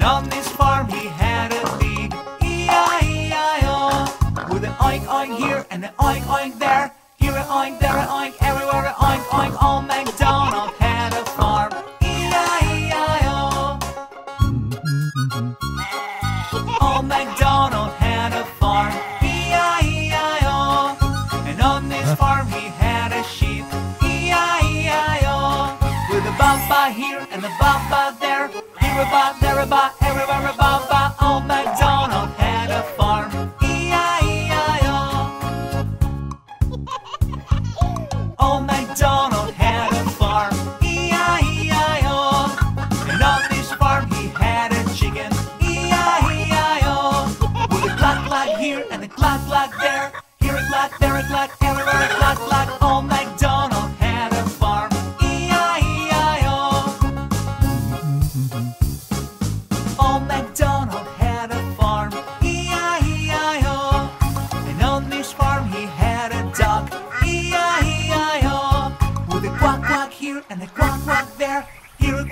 And on this farm he had a pig, E-I-E-I-O. With an oink oink here and an oink oink there, here an oink, there an oink, everywhere an oink oink. Old MacDonald had a farm, E-I-E-I-O. Old MacDonald had a farm, E-I-E-I-O. And on this farm he had a sheep, E-I-E-I-O. With a baba here and a baba there, here a baba Everywhere, ba, everywhere, ba, ba, all.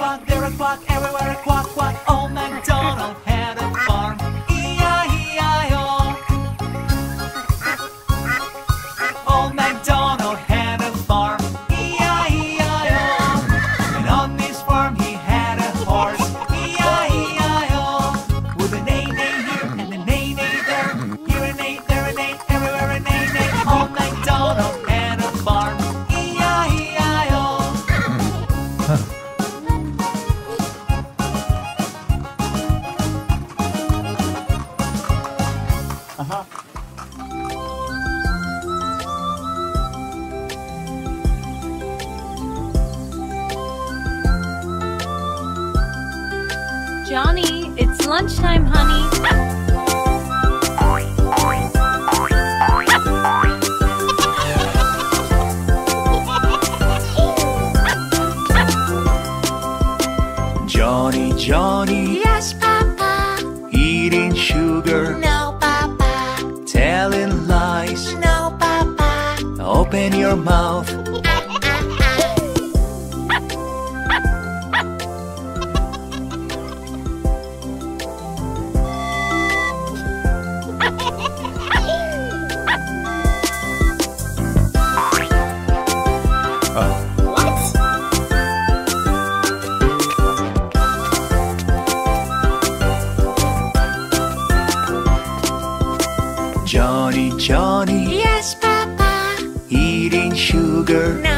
quack, there a quack, everywhere a quack, quack, Oh, mankind. Uh-huh. Johnny, it's lunchtime, honey. Johnny, Johnny. Yes, Papa. Eating sugar. No. your mouth. Johnny, Johnny. Yes, eating sugar. No.